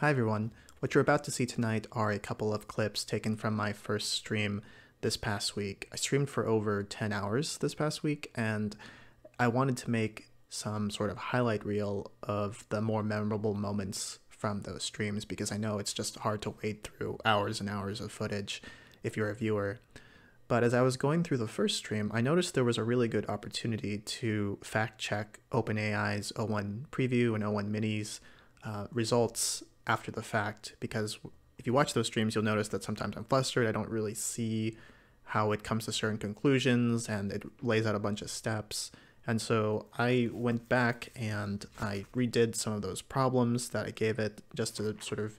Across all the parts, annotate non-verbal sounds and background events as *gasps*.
Hi everyone. What you're about to see tonight are a couple of clips taken from my first stream this past week. I streamed for over 10 hours this past week and I wanted to make some sort of highlight reel of the more memorable moments from those streams because I know it's just hard to wade through hours and hours of footage if you're a viewer. But as I was going through the first stream, I noticed there was a really good opportunity to fact check OpenAI's O1 preview and O1 minis uh, results after the fact because if you watch those streams, you'll notice that sometimes I'm flustered. I don't really see how it comes to certain conclusions and it lays out a bunch of steps. And so I went back and I redid some of those problems that I gave it just to sort of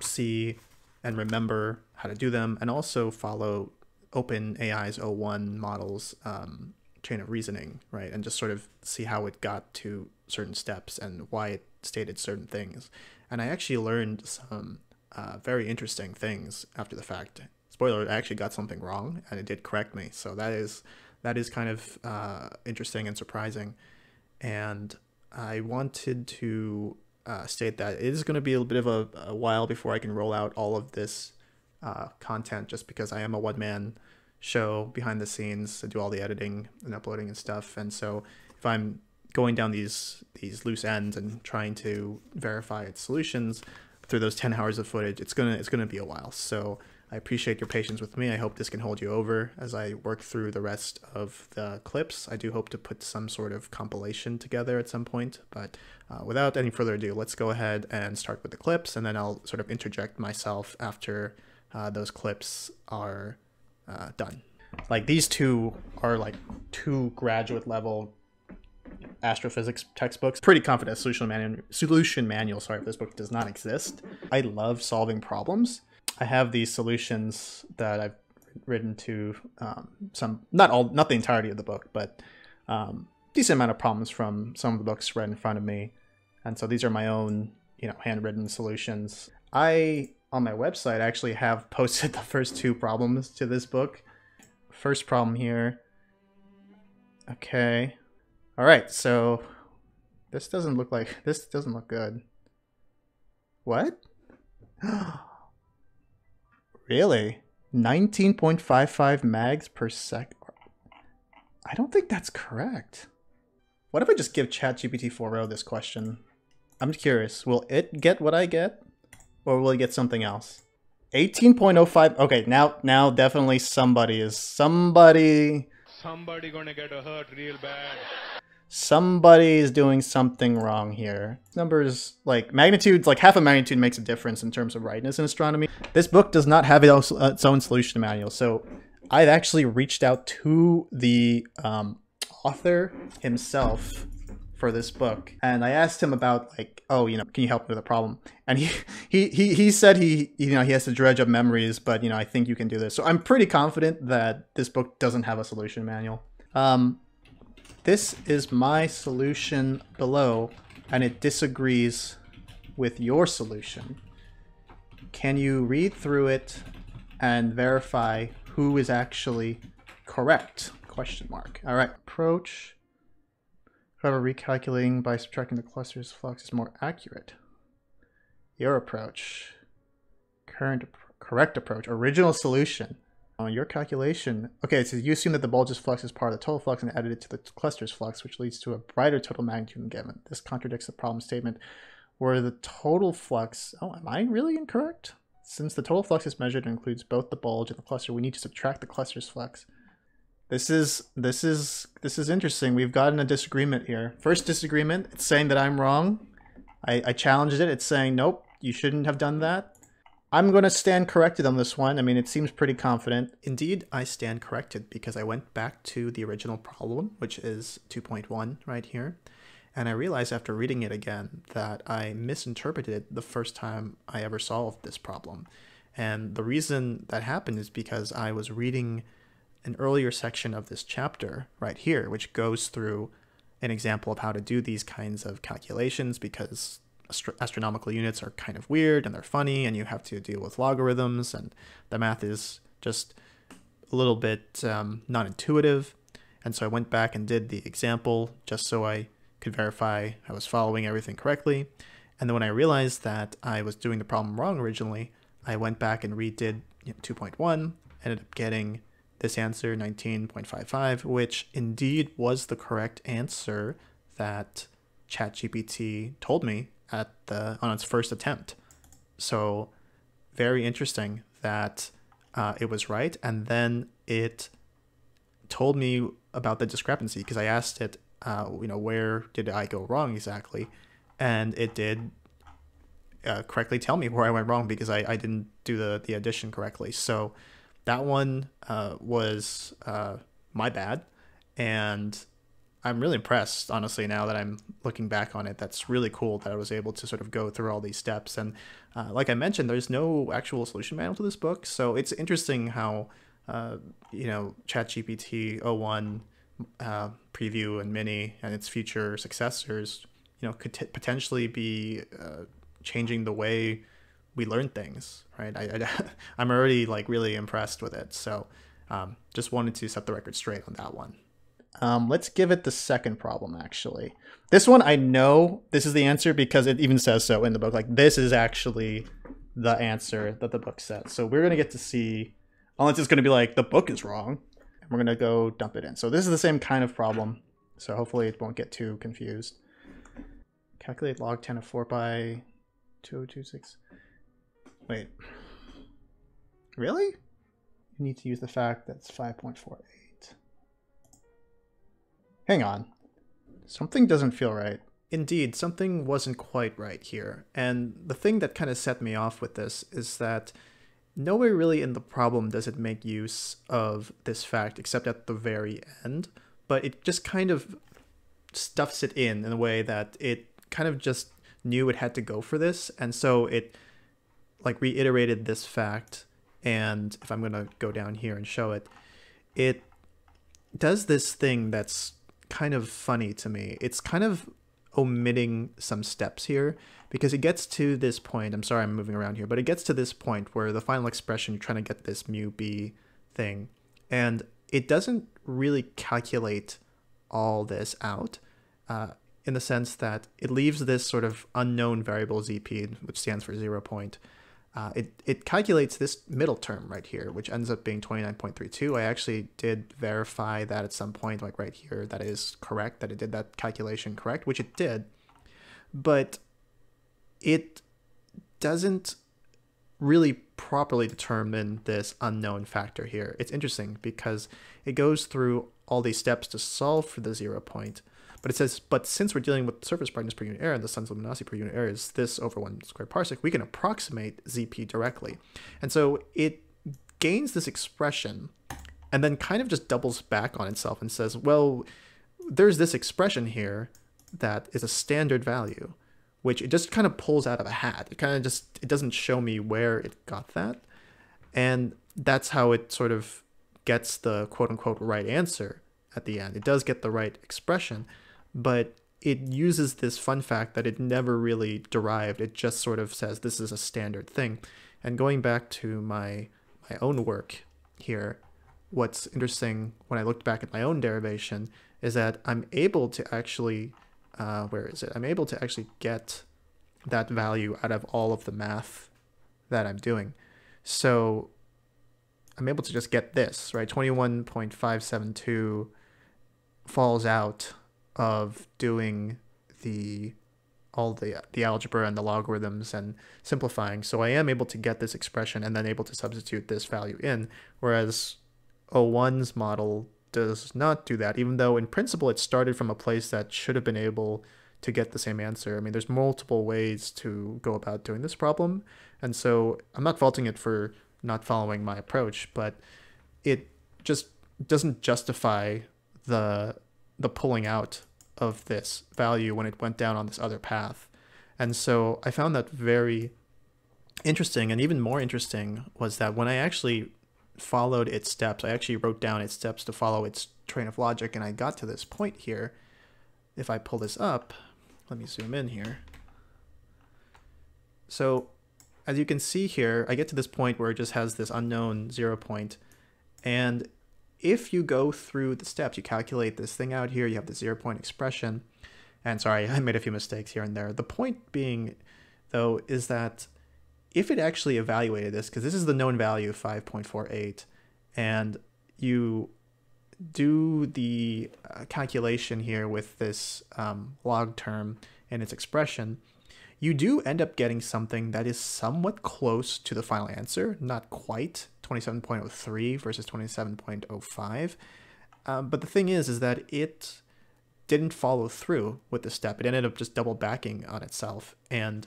see and remember how to do them and also follow OpenAI's O1 models um, chain of reasoning, right? And just sort of see how it got to certain steps and why it stated certain things. And I actually learned some uh, very interesting things after the fact. Spoiler, I actually got something wrong and it did correct me. So that is that is kind of uh, interesting and surprising. And I wanted to uh, state that it is going to be a bit of a, a, while before I can roll out all of this uh, content just because I am a one man show behind the scenes to do all the editing and uploading and stuff. And so if I'm going down these these loose ends and trying to verify its solutions through those 10 hours of footage, it's gonna it's gonna be a while. So I appreciate your patience with me. I hope this can hold you over as I work through the rest of the clips. I do hope to put some sort of compilation together at some point, but uh, without any further ado, let's go ahead and start with the clips, and then I'll sort of interject myself after uh, those clips are uh, done. Like these two are like two graduate level astrophysics textbooks. Pretty confident solution manual, solution manual, sorry, this book does not exist. I love solving problems I have these solutions that I've written to um, some, not all, not the entirety of the book, but um, decent amount of problems from some of the books right in front of me. And so these are my own, you know, handwritten solutions. I, on my website, actually have *laughs* posted the first two problems to this book. First problem here. Okay. All right, so this doesn't look like, this doesn't look good. What? *gasps* Really? 19.55 mags per sec? I don't think that's correct. What if I just give ChatGPT 4o this question? I'm curious, will it get what I get? Or will it get something else? 18.05, okay, now now definitely somebody is, somebody... Somebody gonna get hurt real bad somebody is doing something wrong here. Numbers like magnitudes, like half a magnitude makes a difference in terms of rightness in astronomy. This book does not have its own solution manual, so I've actually reached out to the um, author himself for this book and i asked him about like oh you know can you help me with a problem and he *laughs* he he, he said he you know he has to dredge up memories but you know i think you can do this so i'm pretty confident that this book doesn't have a solution manual um this is my solution below, and it disagrees with your solution. Can you read through it and verify who is actually correct? Question mark. All right, approach. However, recalculating by subtracting the cluster's flux is more accurate. Your approach. Current correct approach. Original solution. Your calculation, okay, so you assume that the bulge's flux is part of the total flux and added it to the cluster's flux, which leads to a brighter total magnitude given. This contradicts the problem statement where the total flux, oh, am I really incorrect? Since the total flux is measured and includes both the bulge and the cluster, we need to subtract the cluster's flux. This is, this is, this is interesting. We've gotten a disagreement here. First disagreement, it's saying that I'm wrong. I, I challenged it. It's saying, nope, you shouldn't have done that. I'm going to stand corrected on this one. I mean, it seems pretty confident. Indeed, I stand corrected because I went back to the original problem, which is 2.1 right here. And I realized after reading it again that I misinterpreted it the first time I ever solved this problem. And the reason that happened is because I was reading an earlier section of this chapter right here, which goes through an example of how to do these kinds of calculations because astro astronomical units are kind of weird and they're funny and you have to deal with logarithms and the math is just a little bit um, not intuitive. And so I went back and did the example just so I could verify I was following everything correctly. And then when I realized that I was doing the problem wrong originally, I went back and redid you know, 2.1, ended up getting this answer 19.55, which indeed was the correct answer that ChatGPT told me at the on its first attempt. So very interesting that uh, it was right, and then it told me about the discrepancy because I asked it, uh, you know, where did I go wrong exactly, and it did uh, correctly tell me where I went wrong because I, I didn't do the the addition correctly. So that one uh, was uh, my bad, and I'm really impressed, honestly, now that I'm looking back on it. That's really cool that I was able to sort of go through all these steps. And uh, like I mentioned, there's no actual solution manual to this book. So it's interesting how, uh, you know, ChatGPT o1 uh, preview and mini and its future successors, you know, could potentially be uh, changing the way we learn things, right? I, I, *laughs* I'm already like really impressed with it. So um, just wanted to set the record straight on that one. Um, let's give it the second problem, actually. This one, I know this is the answer because it even says so in the book. Like, this is actually the answer that the book says. So we're going to get to see, unless it's going to be like, the book is wrong. And we're going to go dump it in. So this is the same kind of problem. So hopefully it won't get too confused. Calculate log 10 of 4 by 2026. Wait. Really? You need to use the fact that's 5.48. Hang on. Something doesn't feel right. Indeed, something wasn't quite right here. And the thing that kind of set me off with this is that nowhere really in the problem does it make use of this fact except at the very end, but it just kind of stuffs it in in a way that it kind of just knew it had to go for this. And so it like reiterated this fact. And if I'm going to go down here and show it, it does this thing that's kind of funny to me. It's kind of omitting some steps here because it gets to this point. I'm sorry I'm moving around here, but it gets to this point where the final expression you're trying to get this mu b thing and it doesn't really calculate all this out uh, in the sense that it leaves this sort of unknown variable zp, which stands for zero point, uh, it, it calculates this middle term right here, which ends up being 29.32. I actually did verify that at some point, like right here, that is correct, that it did that calculation correct, which it did. But it doesn't really properly determine this unknown factor here. It's interesting because it goes through all these steps to solve for the zero point, but it says, but since we're dealing with surface brightness per unit area and the sun's luminosity per unit area is this over one square parsec, we can approximate ZP directly. And so it gains this expression and then kind of just doubles back on itself and says, well, there's this expression here that is a standard value, which it just kind of pulls out of a hat. It kind of just, it doesn't show me where it got that. And that's how it sort of gets the quote unquote right answer at the end. It does get the right expression, but it uses this fun fact that it never really derived. It just sort of says this is a standard thing. And going back to my my own work here, what's interesting when I looked back at my own derivation is that I'm able to actually, uh, where is it? I'm able to actually get that value out of all of the math that I'm doing. So I'm able to just get this, right? 21.572 falls out of doing the all the the algebra and the logarithms and simplifying. So I am able to get this expression and then able to substitute this value in, whereas O1's model does not do that, even though in principle it started from a place that should have been able to get the same answer. I mean, there's multiple ways to go about doing this problem. And so I'm not faulting it for not following my approach, but it just doesn't justify the the pulling out of this value when it went down on this other path. And so I found that very interesting. And even more interesting was that when I actually followed its steps, I actually wrote down its steps to follow its train of logic. And I got to this point here. If I pull this up, let me zoom in here. So as you can see here, I get to this point where it just has this unknown zero point, and if you go through the steps, you calculate this thing out here, you have the zero point expression, And sorry, *laughs* I made a few mistakes here and there. The point being, though, is that if it actually evaluated this, because this is the known value of 5.48, and you do the uh, calculation here with this um, log term and its expression, you do end up getting something that is somewhat close to the final answer, not quite 27.03 versus 27.05. Um, but the thing is, is that it didn't follow through with the step. It ended up just double backing on itself. And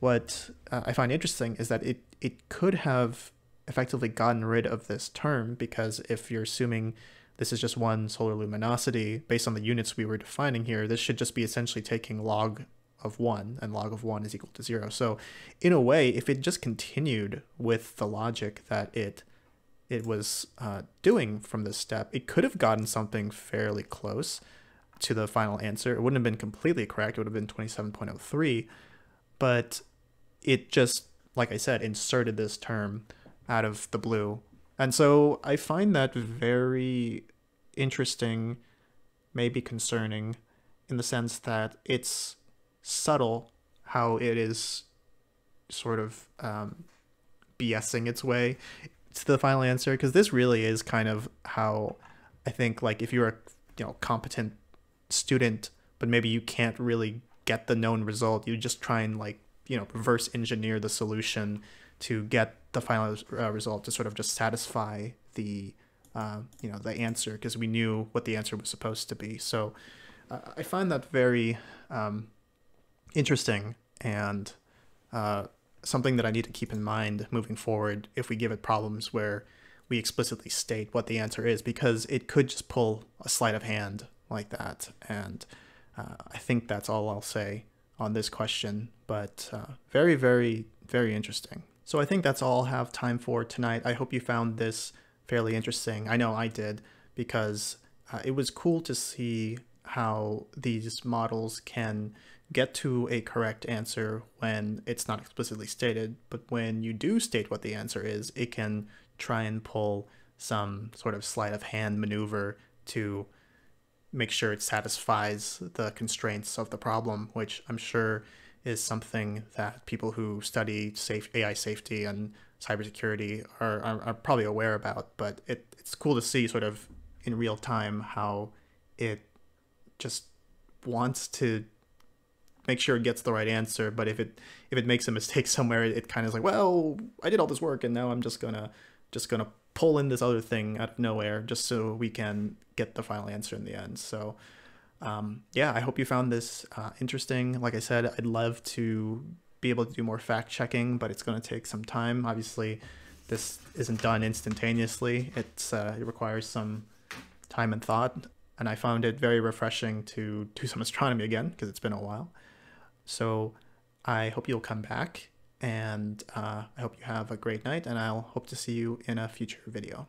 what uh, I find interesting is that it, it could have effectively gotten rid of this term because if you're assuming this is just one solar luminosity based on the units we were defining here, this should just be essentially taking log of 1 and log of 1 is equal to 0. So in a way, if it just continued with the logic that it it was uh, doing from this step, it could have gotten something fairly close to the final answer. It wouldn't have been completely correct. It would have been 27.03, but it just, like I said, inserted this term out of the blue. And so I find that very interesting, maybe concerning, in the sense that it's subtle how it is sort of um, BSing its way to the final answer because this really is kind of how I think like if you're a you know competent student but maybe you can't really get the known result you just try and like you know reverse engineer the solution to get the final uh, result to sort of just satisfy the uh, you know the answer because we knew what the answer was supposed to be. So uh, I find that very um, interesting and uh, something that I need to keep in mind moving forward if we give it problems where we explicitly state what the answer is, because it could just pull a sleight of hand like that. And uh, I think that's all I'll say on this question, but uh, very, very, very interesting. So I think that's all I'll have time for tonight. I hope you found this fairly interesting. I know I did, because uh, it was cool to see how these models can get to a correct answer when it's not explicitly stated, but when you do state what the answer is, it can try and pull some sort of sleight of hand maneuver to make sure it satisfies the constraints of the problem, which I'm sure is something that people who study safe AI safety and cybersecurity are, are, are probably aware about. But it, it's cool to see sort of in real time how it just wants to make sure it gets the right answer. But if it if it makes a mistake *laughs* somewhere, it, kind of is like, well, I did all this work and now I'm just gonna just gonna pull in this other thing out of nowhere just so we can get the final answer in the end. So um, yeah, I hope you found this uh, interesting. Like I said, I'd love to be able to do more fact checking, but it's going to take some time. Obviously, this isn't done instantaneously. It's uh, it requires some time and thought, and I found it very refreshing to do some astronomy again because it's been a while. So I hope you'll come back and uh, I hope you have a great night and I'll hope to see you in a future video.